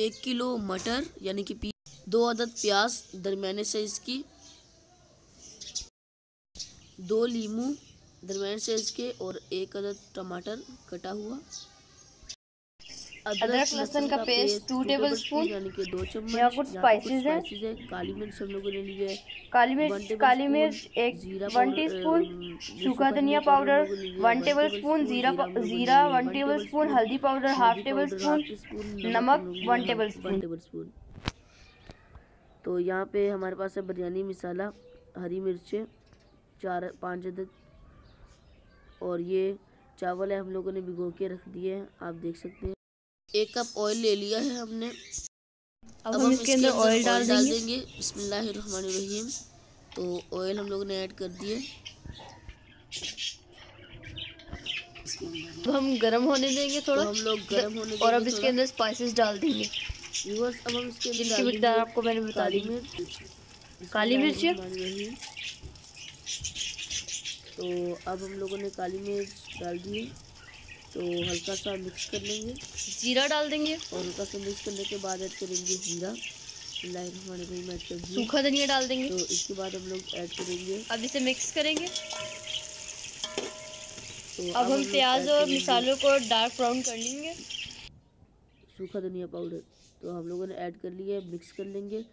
एक किलो मटर, यानी कि दो अदद प्याज दरमियाने साइज़ की दो लीमू दरमियाने साइज़ के और एक अदद टमाटर कटा हुआ। अदरक लहसुन का पेस्ट टू टेबल स्पून दो चम्मच यहाँ कुछ स्पाइसेस है। है। काली मिर्च हम लोगों ने ली है। काली मिर्च काली मिर्च एक वन टी स्पून सूखा धनिया पाउडर वन टेबल स्पून जीरा जीरा वन टेबल स्पून हल्दी पाउडर हाफ़ टेबल स्पून नमक one table spoon table spoon तो यहाँ पे हमारे पास है बिरयानी मसाला हरी मिर्चें चार पाँच अदद और ये चावल है हम लोगों ने भिगो के रख दिए हैं आप देख सकते हैं। एक कप ऑयल ले लिया है हमने। अब हम इसके अंदर ऑयल डाल देंगे। बिस्मिल्लाहिर्रहमानिर्रहीम। तो ऑयल हम लोगों ने ऐड कर दिए। अब हम गरम होने देंगे थोड़ा। तो हम लोग गरम होने देंगे और अब इसके अंदर स्पाइसेस डाल देंगे। व्यूअर्स अब हम इसके अंदर जिनकी मकदार देंगे आपको मैंने बता दी। मिर्च काली मिर्च। तो अब हम लोगों ने काली मिर्च डाल दी। है तो हल्का सा मिक्स कर लेंगे। जीरा डाल देंगे। और हल्का सा मिक्स करने के बाद ऐड करेंगे जीरा। बिस्मिल्लाहिर्रहमानिर्रहीम ऐड कर सूखा धनिया डाल देंगे। तो इसके बाद हम लोग ऐड करेंगे। अब इसे मिक्स करेंगे। तो अब हम प्याज और मसालों को डार्क ब्राउन कर लेंगे। सूखा धनिया पाउडर तो हम लोगों ने ऐड कर लिया मिक्स कर लेंगे।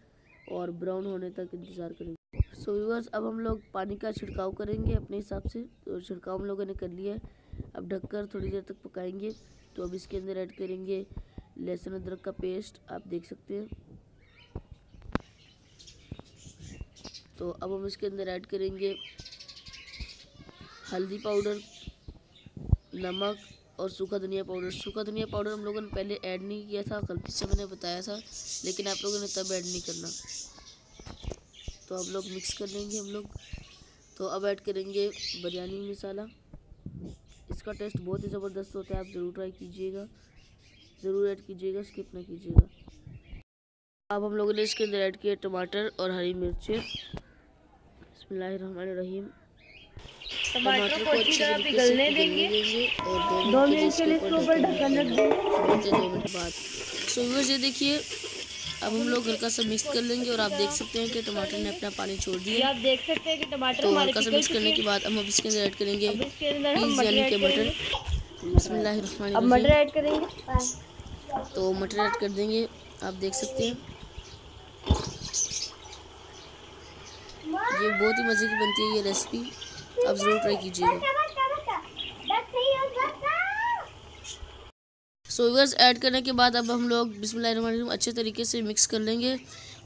और ब्राउन होने तक इंतज़ार करेंगे। सो व्यूअर्स अब हम लोग पानी का छिड़काव करेंगे अपने हिसाब से। तो छिड़काव हम लोगों ने कर लिया है। अब ढककर थोड़ी देर तक पकाएँगे। तो अब इसके अंदर ऐड करेंगे लहसुन अदरक का पेस्ट। आप देख सकते हैं। तो अब हम इसके अंदर ऐड करेंगे हल्दी पाउडर, नमक और सूखा धनिया पाउडर। सूखा धनिया पाउडर हम लोगों ने पहले ऐड नहीं किया था गलती से मैंने बताया था, लेकिन आप लोगों ने तब ऐड नहीं करना। तो अब लोग मिक्स कर लेंगे हम लोग। तो अब ऐड करेंगे बिरयानी मसाला इसका टेस्ट बहुत ही ज़बरदस्त होता है आप ज़रूर ट्राई कीजिएगा। ज़रूर ऐड कीजिएगा स्किप ना कीजिएगा। अब हम लोगों ने इसके अंदर ऐड किया टमाटर और हरी मिर्चें। बसमीम टमाटर को अच्छी तरह पिघलने देंगे। और दो मिनट के लिए इसके ऊपर ढक्कन रख देंगे। दो मिनट बाद। सो व्यूअर्स ये देखिए अब हम लोग हल्का सा मिक्स कर लेंगे और आप देख सकते हैं कि टमाटर ने अपना पानी छोड़ दिया। आप देख सकते हैं कि टमाटर तो हल्का सा मिक्स करने के बाद हम अब इसके अंदर ऐड करेंगे यानी कि मटर अब मटर ऐड करेंगे। तो मटर ऐड कर देंगे आप देख सकते हैं। ये बहुत ही मज़े की बनती है ये रेसिपी आप ज़रूर ट्राई कीजिएगा। सोवर्स ऐड करने के बाद अब हम लोग बिस्मिल्लाहिर्रहमानिर्रहीम अच्छे तरीके से मिक्स कर लेंगे।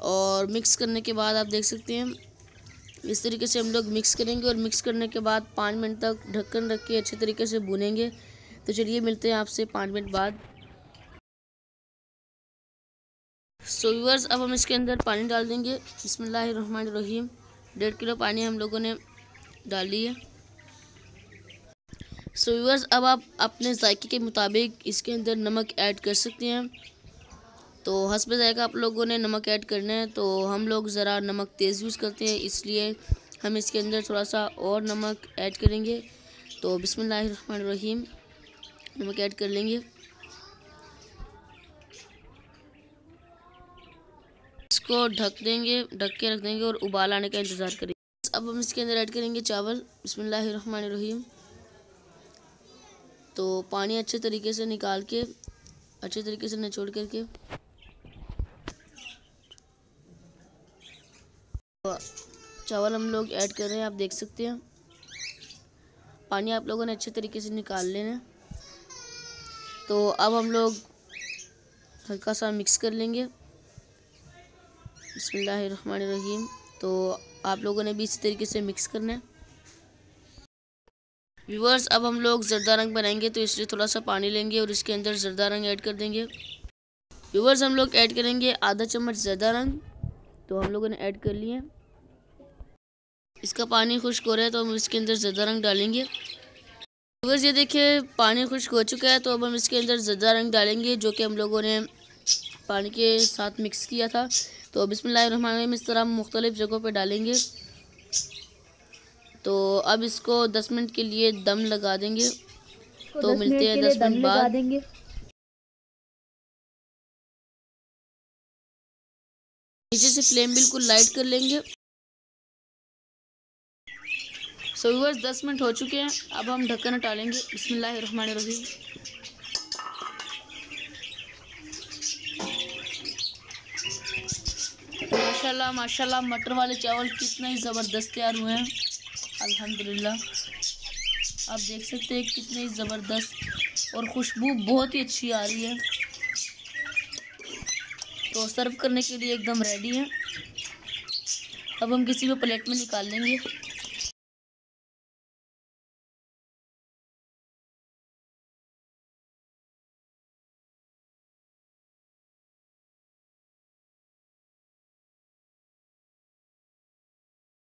और मिक्स करने के बाद आप देख सकते हैं इस तरीके से हम लोग मिक्स करेंगे और मिक्स करने के बाद पाँच मिनट तक ढक्कन रख के अच्छे तरीके से भुनेंगे। तो चलिए मिलते हैं आपसे पाँच मिनट बाद। सो so, व्यूअर्स अब हम इसके अंदर पानी डाल देंगे। बिस्मिल्लाहिर्रहमानिर्रहीम डेढ़ किलो पानी हम लोगों ने डाल है। सो व्यूअर्स अब आप अपने जायके के मुताबिक इसके अंदर नमक ऐड कर सकते हैं। तो हसब जायका आप लोगों ने नमक ऐड करना है तो हम लोग ज़रा नमक तेज़ यूज़ करते हैं, इसलिए हम इसके अंदर थोड़ा सा और नमक ऐड करेंगे। तो बिस्मिल्लाहिर्रहमानिर्रहीम, नमक ऐड कर लेंगे। इसको ढक देंगे, ढक के रख देंगे और उबाल आने का इंतज़ार करेंगे। अब हम इसके अंदर ऐड करेंगे चावल। बिस्मिल्लाहिर्रहमानिर्रहीम। तो पानी अच्छे तरीके से निकाल के, अच्छे तरीके से निचोड़ करके। चावल हम लोग ऐड कर रहे हैं, आप देख सकते हैं। पानी आप लोगों ने अच्छे तरीके से निकाल लेना तो अब हम लोग हल्का सा मिक्स कर लेंगे। बिस्मिल्लाहिर्रहमानिर्रहीम। तो आप लोगों ने भी इसी तरीके से मिक्स करना है। व्यूवर्स अब हम लोग ज़रदा रंग बनाएँगे तो इसलिए थोड़ा सा पानी लेंगे और इसके अंदर ज़रदा रंग ऐड कर देंगे। व्यूवर्स हम लोग ऐड करेंगे आधा चम्मच ज़रदा रंग तो हम लोगों ने ऐड कर लिए। इसका पानी खुश्क हो रहा है तो हम इसके अंदर ज़रदा रंग डालेंगे। व्यूवर्स ये देखिए, पानी खुश्क हो चुका है तो अब हम इसके अंदर ज़रदा रंग डालेंगे, जो कि हम लोगों ने पानी के साथ मिक्स किया था। तो बिस्मिल्लाहिर्रहमानिर्रहीम, इस तरह हम मुख्तलिफ़ जगहों पर डालेंगे। तो अब इसको 10 मिनट के लिए दम लगा देंगे। तो मिलते हैं 10 मिनट बाद। नीचे से फ्लेम बिल्कुल लाइट कर लेंगे। सो so, व्यूअर्स दस मिनट हो चुके हैं। अब हम ढक्कन हटालेंगे बिस्मिल्लाहिर्रहमानिर्रहीम। माशाल्लाह माशाल्लाह मटर वाले चावल कितने ही ज़बरदस्त तैयार हुए हैं। अल्हम्दुलिल्लाह। आप देख सकते हैं कितनी ज़बरदस्त और खुशबू बहुत ही अच्छी आ रही है। तो सर्व करने के लिए एकदम रेडी है। अब हम किसी भी प्लेट में निकाल लेंगे।